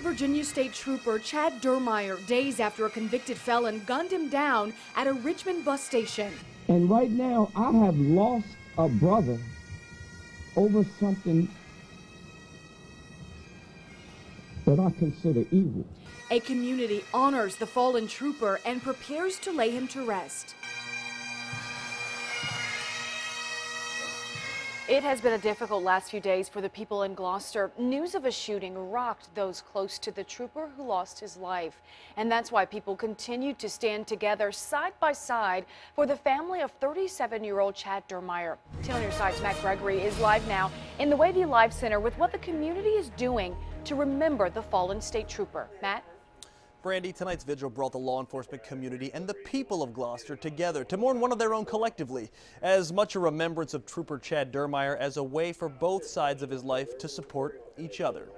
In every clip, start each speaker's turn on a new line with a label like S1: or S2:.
S1: Virginia State Trooper Chad Dermyer, days after a convicted felon gunned him down at a Richmond bus station.
S2: And right now, I have lost a brother over something that I consider evil.
S1: A community honors the fallen trooper and prepares to lay him to rest. It has been a difficult last few days for the people in Gloucester. News of a shooting rocked those close to the trooper who lost his life. And that's why people continue to stand together side by side for the family of 37-year-old Chad Dermyer. 10 on your side's Matt Gregory is live now in the Wavy Live Center with what the community is doing to remember the fallen state trooper. Matt?
S3: Brandy, tonight's vigil brought the law enforcement community and the people of Gloucester together to mourn one of their own collectively, as much a remembrance of Trooper Chad Dermyer as a way for both sides of his life to support each other.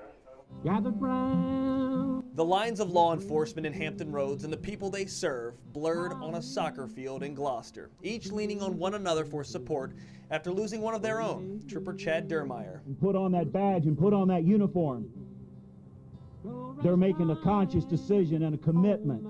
S3: The lines of law enforcement in Hampton Roads and the people they serve blurred on a soccer field in Gloucester, each leaning on one another for support after losing one of their own, Trooper Chad Dermyer.
S2: Put on that badge and put on that uniform. They're making a conscious decision and a commitment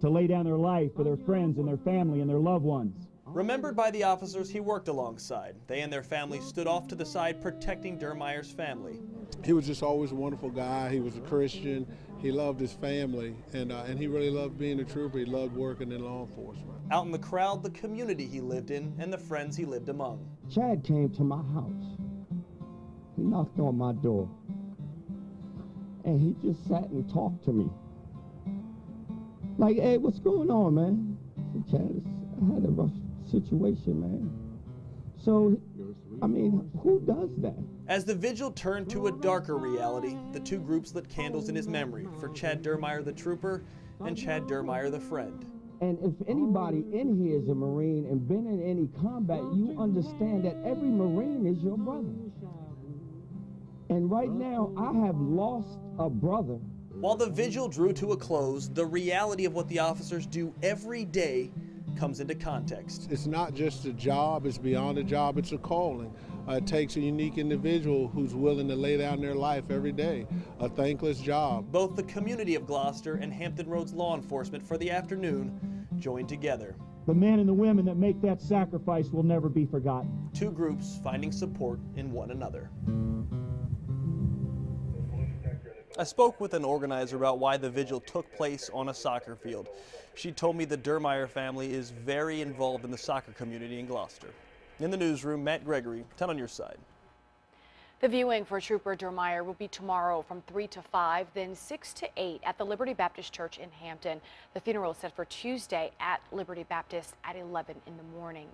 S2: to lay down their life for their friends and their family and their loved ones.
S3: Remembered by the officers he worked alongside, they and their family stood off to the side protecting Dermyer's family.
S4: He was just always a wonderful guy. He was a Christian. He loved his family, and, uh, and he really loved being a trooper. He loved working in law enforcement.
S3: Out in the crowd, the community he lived in and the friends he lived among.
S2: Chad came to my house. He knocked on my door and he just sat and talked to me. Like, hey, what's going on, man? I said, Chad, I had a rough situation, man. So, I mean, who does that?
S3: As the vigil turned to a darker reality, the two groups lit candles in his memory for Chad Dermyer the trooper and Chad Dermyer the friend.
S2: And if anybody in here is a Marine and been in any combat, you understand that every Marine is your brother. And right now, I have lost a brother.
S3: While the vigil drew to a close, the reality of what the officers do every day comes into context.
S4: It's not just a job, it's beyond a job, it's a calling. Uh, it takes a unique individual who's willing to lay down their life every day, a thankless job.
S3: Both the community of Gloucester and Hampton Roads law enforcement for the afternoon joined together.
S2: The men and the women that make that sacrifice will never be forgotten.
S3: Two groups finding support in one another. I spoke with an organizer about why the vigil took place on a soccer field. She told me the Dermyer family is very involved in the soccer community in Gloucester. In the newsroom, Matt Gregory, 10 on your side.
S1: The viewing for Trooper Dermyer will be tomorrow from 3 to 5, then 6 to 8 at the Liberty Baptist Church in Hampton. The funeral is set for Tuesday at Liberty Baptist at 11 in the morning.